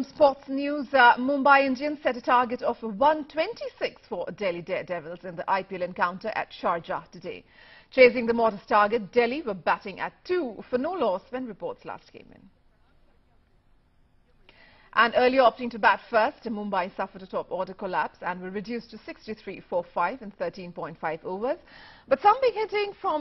Sports news, uh, Mumbai Indians set a target of 126 for Delhi Daredevils in the IPL encounter at Sharjah today. Chasing the modest target, Delhi were batting at 2 for no loss when reports last came in. And earlier opting to bat first, Mumbai suffered a top order collapse and were reduced to 63 for 5 in 13.5 overs. But some big hitting from